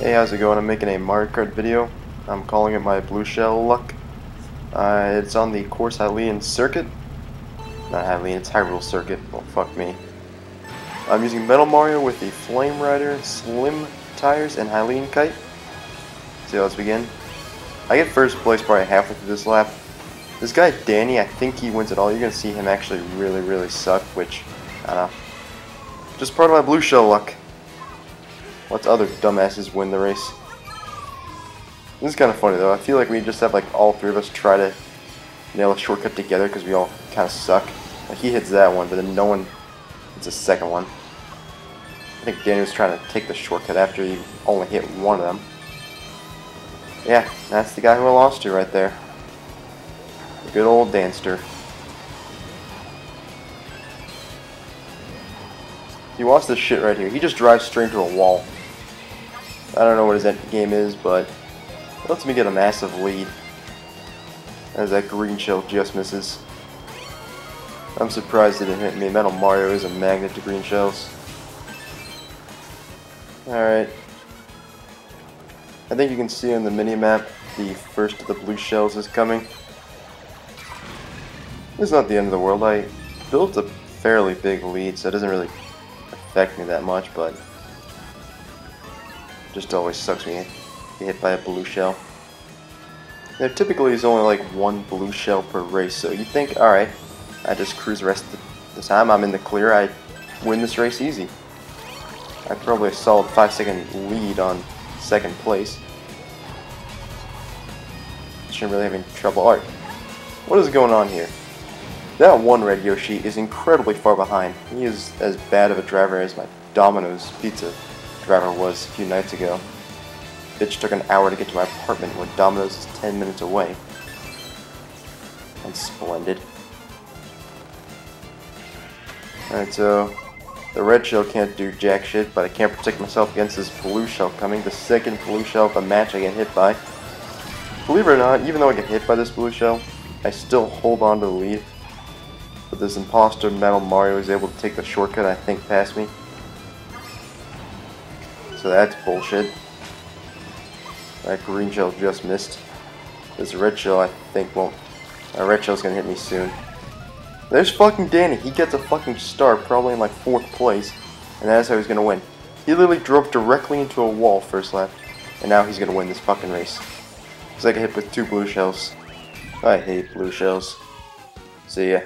Hey, how's it going? I'm making a Mario Kart video. I'm calling it my Blue Shell luck. Uh, it's on the course Hylian Circuit. Not Hylian, it's Hyrule Circuit. Well, fuck me. I'm using Metal Mario with the Flame Rider Slim tires and Hylian Kite. So let's begin. I get first place probably halfway through this lap. This guy Danny, I think he wins it all. You're gonna see him actually really, really suck, which I don't know. Just part of my Blue Shell luck. Let's other dumbasses win the race. This is kind of funny though. I feel like we just have like all three of us try to nail a shortcut together because we all kind of suck. Like he hits that one, but then no one hits the second one. I think Danny was trying to take the shortcut after he only hit one of them. Yeah, that's the guy who I lost to right there. The good old Danster. He wants this shit right here. He just drives straight into a wall. I don't know what his end game is, but it lets me get a massive lead. As that green shell just misses. I'm surprised it didn't hit me. Metal Mario is a magnet to green shells. Alright. I think you can see on the mini-map the first of the blue shells is coming. It's not the end of the world. I built a fairly big lead, so it doesn't really affect me that much, but just always sucks me get hit by a blue shell. There typically is only like one blue shell per race, so you think, alright, I just cruise the rest of the time, I'm in the clear, I win this race easy. I probably a solid 5 second lead on second place. Shouldn't really have any trouble. Alright, what is going on here? That one Red Yoshi is incredibly far behind. He is as bad of a driver as my Domino's Pizza driver was a few nights ago. Bitch took an hour to get to my apartment when Domino's is 10 minutes away. And splendid. Alright, so the red shell can't do jack shit, but I can't protect myself against this blue shell coming. The second blue shell of the match I get hit by. Believe it or not, even though I get hit by this blue shell, I still hold on to the lead. But this imposter Metal Mario is able to take the shortcut I think past me. So that's bullshit. That green shell just missed. This red shell I think won't... That red shell's gonna hit me soon. There's fucking Danny. He gets a fucking star, probably in like 4th place. And that's how he's gonna win. He literally drove directly into a wall first lap. And now he's gonna win this fucking race. He's like got hit with two blue shells. I hate blue shells. See ya.